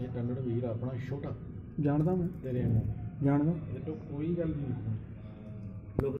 ਇਹ ਵੀਰ ਆਪਣਾ ਛੋਟਾ। ਜਾਣਦਾ ਮੈਂ? ਤੇਰੇ ਨਾਲ ਜਾਣਦਾ। ਮੈਨੂੰ ਕੋਈ ਗੱਲ ਨਹੀਂ। ਲੋਕ